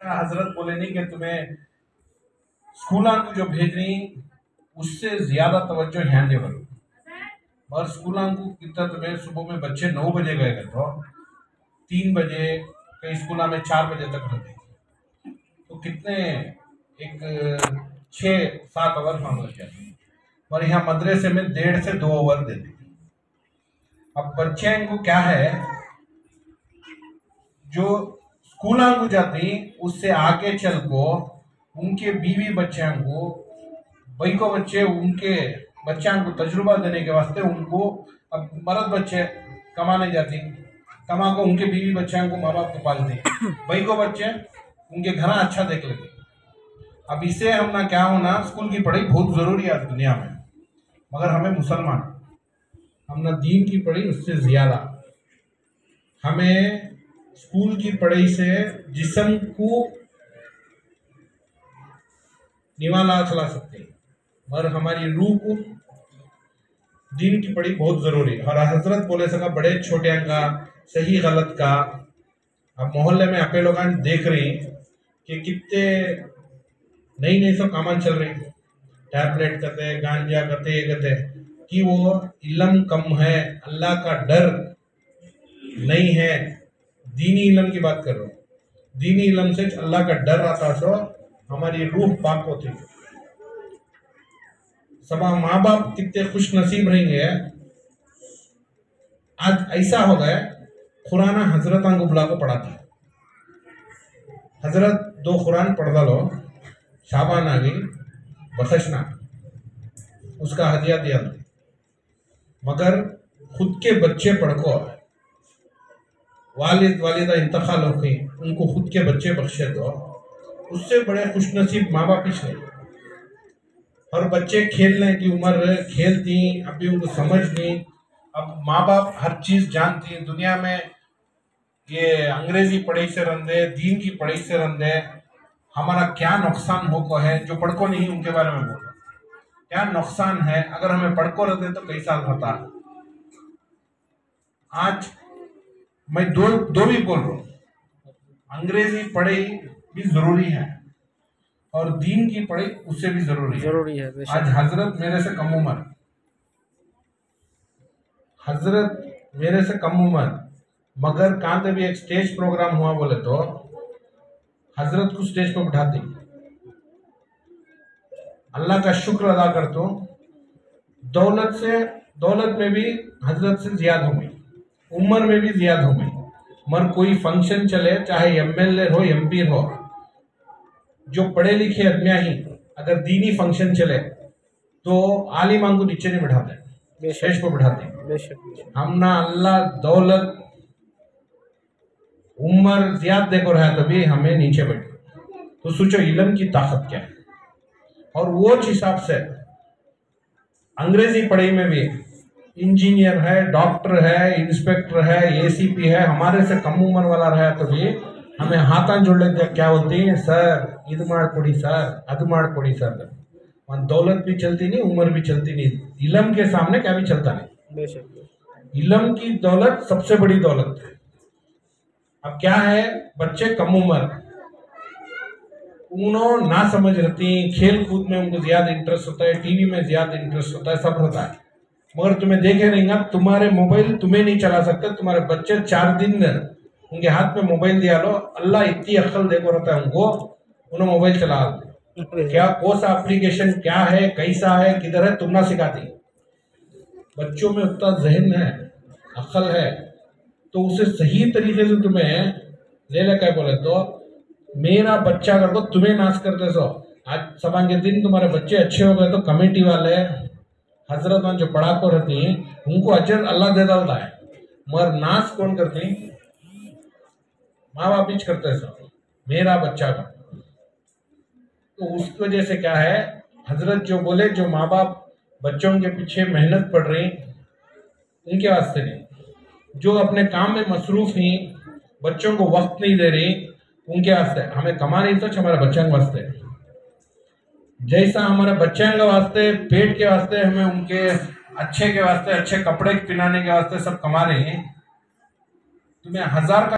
हज़रत बोले नहीं कि तुम्हें स्कूल को जो भेज रही उससे ज़्यादा तवज्जो यहाँ दे बोलो और स्कूल को कितना तुम्हें सुबह में बच्चे नौ बजे गए गए तो तीन बजे कई स्कूल में चार बजे तक रहते तो कितने एक छः सात ओवर हम लग जाते और यहाँ मदरसे में डेढ़ से दो ओवर देते अब बच्चे को क्या है, जो स्कूल को जाती उससे आगे चल को उनके बीवी बच्चों को भाई को बच्चे उनके बच्चों को तजुर्बा देने के वास्ते उनको अब मर्द बच्चे कमाने जाती। कमा को उनके बीवी बच्चों को माँ बाप को पालते। भाई को बच्चे उनके घर अच्छा देख लेते। अब इसे हम ना क्या होना, स्कूल की पढ़ाई बहुत ज़रूरी है दुनिया में। मगर हमें मुसलमान हम ना दीन की पढ़ाई उससे ज़्यादा। हमें स्कूल की पढ़ाई से जिसम को निवाला खिला सकते हैं। और हमारी रूह को दीन की पढ़ाई बहुत ज़रूरी है। और हज़रत बोले सका, बड़े छोटे का, सही गलत का। अब मोहल्ले में आपे लोग देख रहे हैं कि कितने नई नई सब कामान चल रही टैबलेट करते गांजा करते ये करते कि वो इलम कम है, अल्लाह का डर नहीं है। दीनी इलम की बात कर रहा हूँ। दीनी इलम से अल्लाह का डर आता सो हमारी रूह पाक होती है। सब माँ बाप कितने खुश नसीब रहेंगे। आज ऐसा हो गया, खुराना हज़रत अंगुबला को पढ़ाती हज़रत दो कुरान पढ़ लो, शाबान आ गई बखशना उसका हदिया दिया। मगर खुद के बच्चे पढ़को वालिद, वालिदा इंतकाल हो गई उनको खुद के बच्चे बख्शे दो उससे बड़े खुशनसीब माँ बाप ही और बच्चे खेलने की उम्र खेलती, अभी उनको समझ नहीं। अब माँ बाप हर चीज़ जानती, दुनिया में ये अंग्रेज़ी पढ़ाई से रंधे, दीन की पढ़ाई से रंधे, हमारा क्या नुकसान हो को है, जो पढ़को नहीं, उनके बारे में बोलो। क्या नुकसान है? अगर हमें पढ़को रहते तो कई साल रहता आज मैं दो दो भी बोल रहा हूँ। अंग्रेज़ी पढ़ाई भी ज़रूरी है और दीन की पढ़ाई उससे भी ज़रूरी ज़रूरी है आज हज़रत मेरे से कम उम्र। हज़रत मेरे से कम उम्र। मगर कहाँ भी एक स्टेज प्रोग्राम हुआ बोले तो हज़रत को स्टेज पर बिठाती। अल्लाह का शुक्र अदा करता हूँ। दौलत से दौलत में भी हज़रत से ज़्यादा हूँ उम्र में भी ज़्यादा हो गई। मगर कोई फ़ंक्शन चले चाहे एमएलए हो एमपी हो जो पढ़े लिखे आदमिया ही अगर दीनी फ़ंक्शन चले तो आलिमां को नीचे नहीं बैठाते शेष को बैठाते। हम ना अल्लाह दौलत उम्र ज़्यादा देखो रहा तभी हमें नीचे बैठे। तो सोचो इलम की ताकत क्या है? और वो हिसाब से अंग्रेज़ी पढ़ाई में भी इंजीनियर है डॉक्टर है इंस्पेक्टर है एसीपी है हमारे से कम उम्र वाला रहा तो भी हमें हाथ जोड़ लेते क्या होती है? सर इध माड़ी सर अद माड़ी सर। वहाँ दौलत भी चलती नहीं उम्र भी चलती नहीं। इलम के सामने क्या भी चलता नहीं। इलम की दौलत सबसे बड़ी दौलत है। अब क्या है? बच्चे कम उम्र। उन्होंने ना समझ रहती खेल कूद में उनको ज़्यादा इंटरेस्ट होता है टीवी में ज़्यादा इंटरेस्ट होता है सब होता है। मगर तुम्हें देखे नहीं ना, तुम्हारे मोबाइल तुम्हें नहीं चला सकते, तुम्हारे बच्चे चार दिन उनके हाथ में मोबाइल दिया लो, अल्लाह इतनी अक्ल देखो रहता है उनको उन्हें मोबाइल चला क्या कौन सा एप्लीकेशन क्या है, कैसा है, किधर है, तुम ना सिखाती। बच्चों में उतना जहन है अक्ल है तो उसे सही तरीके से तुम्हें ले ले, क्या बोले तो मेरा बच्चा अगर को तुम्हें नाश करते सो। आज सभा के दिन तुम्हारे बच्चे अच्छे हो गए तो कमेटी वाले हज़रत जो पढ़ाको रहती उनको अजर अल्लाह दे डालता है। मगर नाश कौन करती माँ बाप ही करते हैं सब। मेरा बच्चा का। तो उसकी वजह से क्या है? हज़रत जो बोले, जो माँ बाप बच्चों के पीछे मेहनत पड़ रही, उनके वास्ते नहीं। जो अपने काम में मसरूफ हैं, बच्चों को वक्त नहीं दे रही, उनके वास्ते। हमें कमा नहीं सच हमारे बच्चों के वास्ते। जैसा हमारे बच्चों के वास्ते, पेट के वास्ते हमें उनके अच्छे के वास्ते, अच्छे कपड़े पहनाने के वास्ते सब कमा रहे हैं। तुम्हें हज़ार का